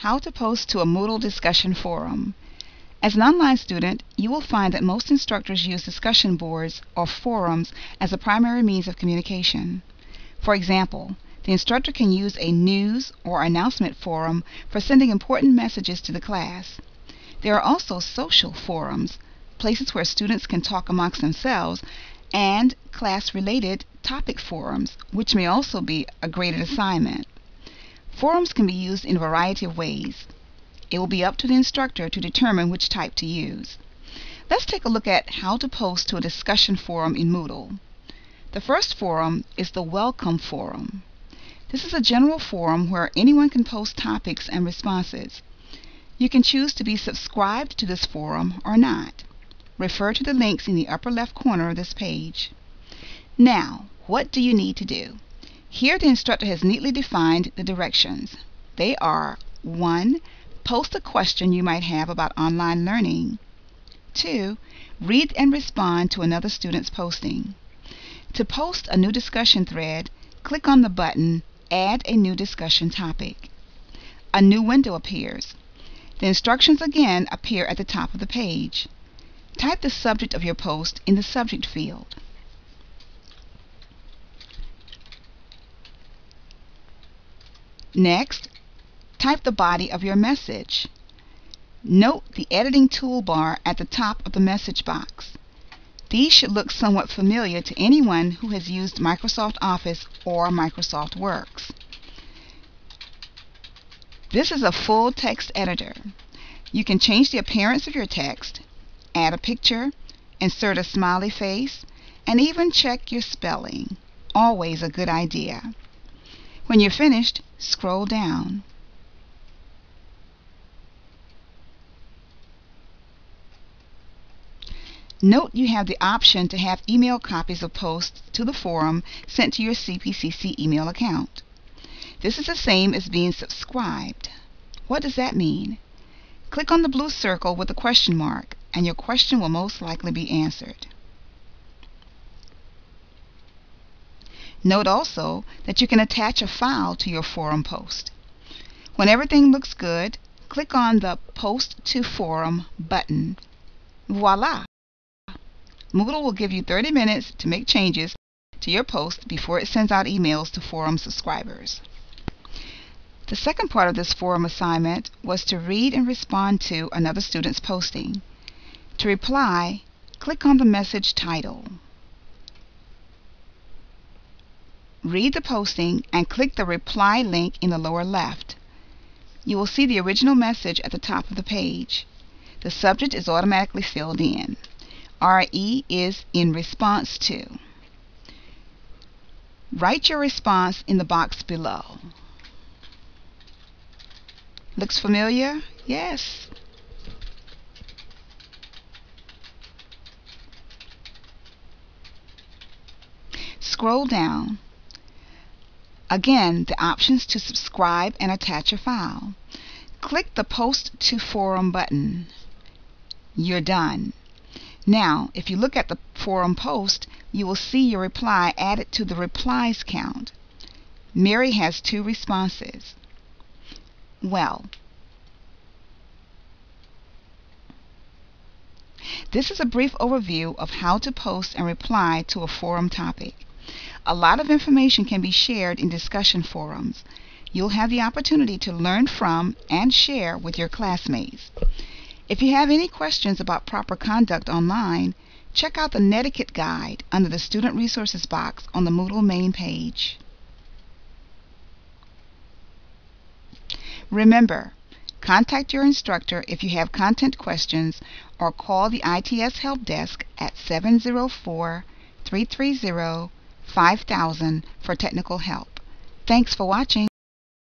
How to post to a Moodle discussion forum. As an online student, you will find that most instructors use discussion boards or forums as a primary means of communication. For example, the instructor can use a news or announcement forum for sending important messages to the class. There are also social forums, places where students can talk amongst themselves, and class-related topic forums, which may also be a graded assignment. Forums can be used in a variety of ways. It will be up to the instructor to determine which type to use. Let's take a look at how to post to a discussion forum in Moodle. The first forum is the Welcome Forum. This is a general forum where anyone can post topics and responses. You can choose to be subscribed to this forum or not. Refer to the links in the upper left corner of this page. Now, what do you need to do? Here the instructor has neatly defined the directions. They are 1. Post a question you might have about online learning. 2. Read and respond to another student's posting. To post a new discussion thread, click on the button Add a new discussion topic. A new window appears. The instructions again appear at the top of the page. Type the subject of your post in the subject field. Next, type the body of your message. Note the editing toolbar at the top of the message box. These should look somewhat familiar to anyone who has used Microsoft Office or Microsoft Works. This is a full text editor. You can change the appearance of your text, add a picture, insert a smiley face, and even check your spelling. Always a good idea. When you're finished, scroll down. Note you have the option to have email copies of posts to the forum sent to your CPCC email account. This is the same as being subscribed. What does that mean? Click on the blue circle with the question mark and your question will most likely be answered. Note also that you can attach a file to your forum post. When everything looks good, click on the Post to Forum button. Voila! Moodle will give you 30 minutes to make changes to your post before it sends out emails to forum subscribers. The second part of this forum assignment was to read and respond to another student's posting. To reply, click on the message title. Read the posting and click the reply link in the lower left. You will see the original message at the top of the page. The subject is automatically filled in. RE is in response to. Write your response in the box below. Looks familiar? Yes. Scroll down. Again, the options to subscribe and attach a file. Click the Post to Forum button. You're done. Now, if you look at the forum post, you will see your reply added to the replies count. Mary has two responses. Well, this is a brief overview of how to post and reply to a forum topic. A lot of information can be shared in discussion forums. You'll have the opportunity to learn from and share with your classmates. If you have any questions about proper conduct online, check out the Netiquette Guide under the Student Resources box on the Moodle main page. Remember, contact your instructor if you have content questions or call the ITS Help Desk at 704 330 5000 for technical help. Thanks for watching.